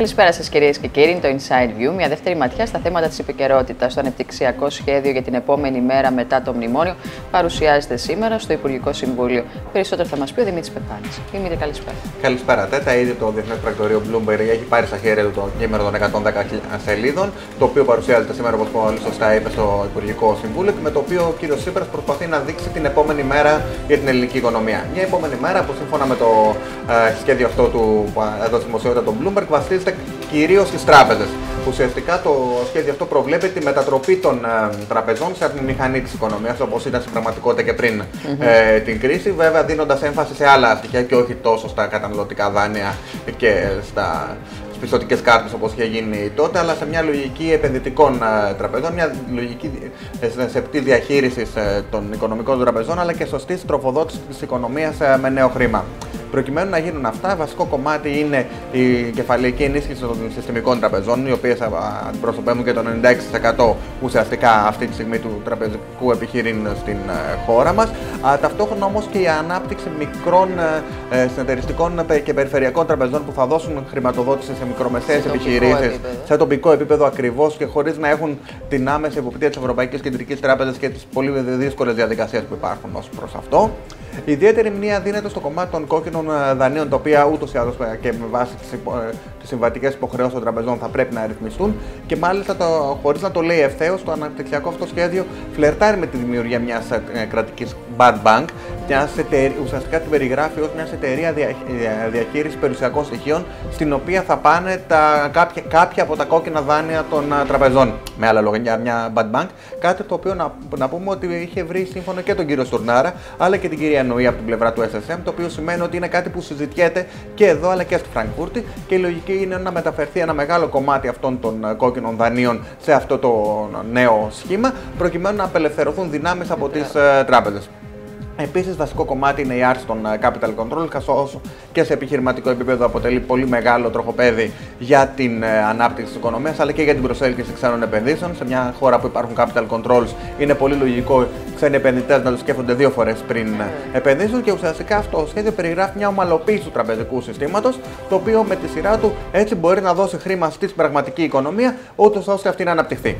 Καλησπέρα σας, κυρίες και κύριοι. Είναι το Inside View, μια δεύτερη ματιά στα θέματα της επικαιρότητας. Το ανεπτυξιακό σχέδιο για την επόμενη μέρα μετά το μνημόνιο παρουσιάζεται σήμερα στο Υπουργικό Συμβούλιο. Περισσότερο θα μας πει ο Δημήτρης Πεπάνη. Δημήτρη, καλησπέρα. Καλησπέρα, Τέτα. Ήδη το Διεθνές Πρακτορείο Bloomberg έχει πάρει στα χέρια του το κείμενο των 110 σελίδων, το οποίο παρουσιάζεται σήμερα, όπως πολύ σωστά είπε, στο Υπουργικό Συμβούλιο και με το οποίο ο κ. Σύπρα προσπαθεί να δείξει την επόμενη μέρα για την ελληνική οικονομία. Μια επόμενη μέρα που σύμφωνα με το ε, σχέδιο αυτό του που έδωσε δημοσιότητα το Bloomberg βασίζεται κυρίως στις τράπεζες. Ουσιαστικά το σχέδιο αυτό προβλέπει τη μετατροπή των ε, τραπεζών σε μηχανή της οικονομίας, όπως ήταν στην πραγματικότητα και πριν ε, την κρίση. Βέβαια, δίνοντας έμφαση σε άλλα στοιχεία και όχι τόσο στα καταναλωτικά δάνεια και στα πιστοτικές κάρτες όπως είχε γίνει τότε, αλλά σε μια λογική επενδυτικών ε, τραπεζών, μια λογική ε, σεπτή διαχείρισης ε, των οικονομικών τραπεζών, αλλά και σωστής τροφοδότησης της οικονομίας με νέο χρήμα. Προκειμένου να γίνουν αυτά, βασικό κομμάτι είναι η κεφαλαϊκή ενίσχυση των συστημικών τραπεζών, οι οποίες αντιπροσωπεύουν και το 96% ουσιαστικά αυτή τη στιγμή του τραπεζικού επιχειρήν στην ε, χώρα μας. Ταυτόχρονα όμως και η ανάπτυξη μικρών ε, ε, συνεταιριστικών και περιφερειακών τραπεζών που θα δώσουν χρηματοδότηση σε μικρομεσαίες επιχειρήσεις σε τοπικό επίπεδο ακριβώς και χωρίς να έχουν την άμεση εποπτεία της Ευρωπαϊκής Κεντρικής Τράπεζας και τις πολύ δύσκολες διαδικασίες που υπάρχουν ως προς αυτό. Η ιδιαίτερη μνήμα δίνεται στο κομμάτι των κόκκινων ε, δανείων, τα οποία ούτως ή άλλως ε, και με βάση τις ε, συμβατικές υποχρεώσεις των τραπεζών θα πρέπει να ρυθμιστούν και μάλιστα χωρίς να το λέει ευθέως, το αναπτυξιακό αυτό σχέδιο φλερτάρει με τη δημιουργία μιας κρατικής bad bank, μιας ουσιαστικά την περιγράφει ως μιας εταιρεία διαχείρισης περιουσιακών στοιχείων, στην οποία θα πάνε τα, κάποια, κάποια από τα κόκκινα δάνεια των τραπεζών. Με άλλα λόγια, μια bad bank. Κάτι το οποίο να, να πούμε ότι είχε βρει σύμφωνο και τον κύριο Στουρνάρα, αλλά και την κυρία Νοή από την πλευρά του SSM, το οποίο σημαίνει ότι είναι κάτι που συζητιέται και εδώ αλλά και στη Φραγκφούρτη και η λογική είναι να μεταφερθεί ένα μεγάλο κομμάτι αυτών των ε, κόκκινων δανείων σε αυτό το νέο σχήμα, προκειμένου να απελευθερωθούν δυνάμεις από τις ε, τράπεζες. Επίσης, βασικό κομμάτι είναι η άρση των ε, capital control, καθώς και σε επιχειρηματικό επίπεδο αποτελεί πολύ μεγάλο τροχοπέδι για την ε, ανάπτυξη της οικονομίας αλλά και για την προσέλκυση ξένων επενδύσεων. Σε μια χώρα που υπάρχουν capital controls, είναι πολύ λογικό ξένοι επενδυτές να το σκέφτονται δύο φορές πριν ε, επενδύσουν και ουσιαστικά αυτό το σχέδιο περιγράφει μια ομαλοποίηση του τραπεζικού συστήματος, το οποίο με τη σειρά του έτσι μπορεί να δώσει χρήμα στην πραγματική οικονομία, ούτως ώστε αυτή να αναπτυχθεί.